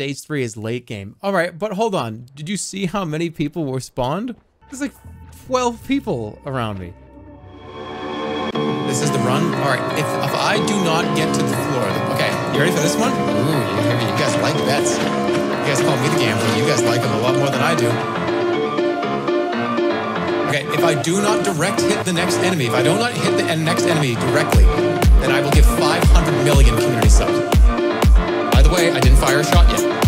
Stage 3 is late game. All right, but hold on. Did you see how many people were spawned? There's like 12 people around me. This is the run? All right, if, if I do not get to the floor, okay, you ready for this one? Ooh, you, you guys like bets. You guys call me the gambler. You guys like them a lot more than I do. Okay, if I do not direct hit the next enemy, if I do not hit the next enemy directly, then I will give 500 million community subs. I didn't fire a shot yet.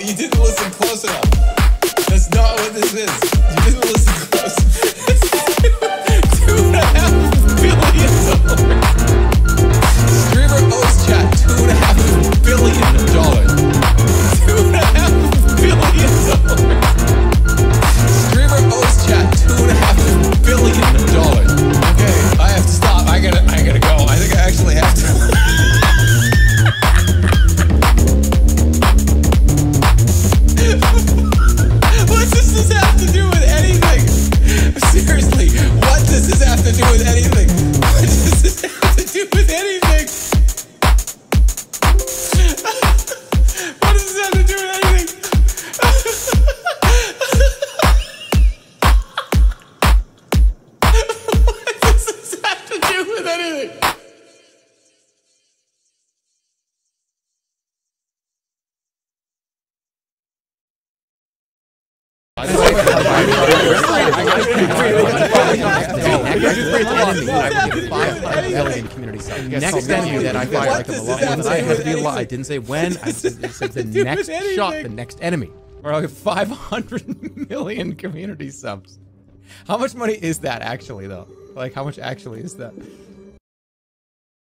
You didn't listen close enough. That's not what this is. You didn't listen do? Next enemy that I fire like a lot I had to be a lot. I didn't say when. I said, the next shot, the next enemy. We're like 500 million community subs. How much money is that actually, though? Like, how much actually is that?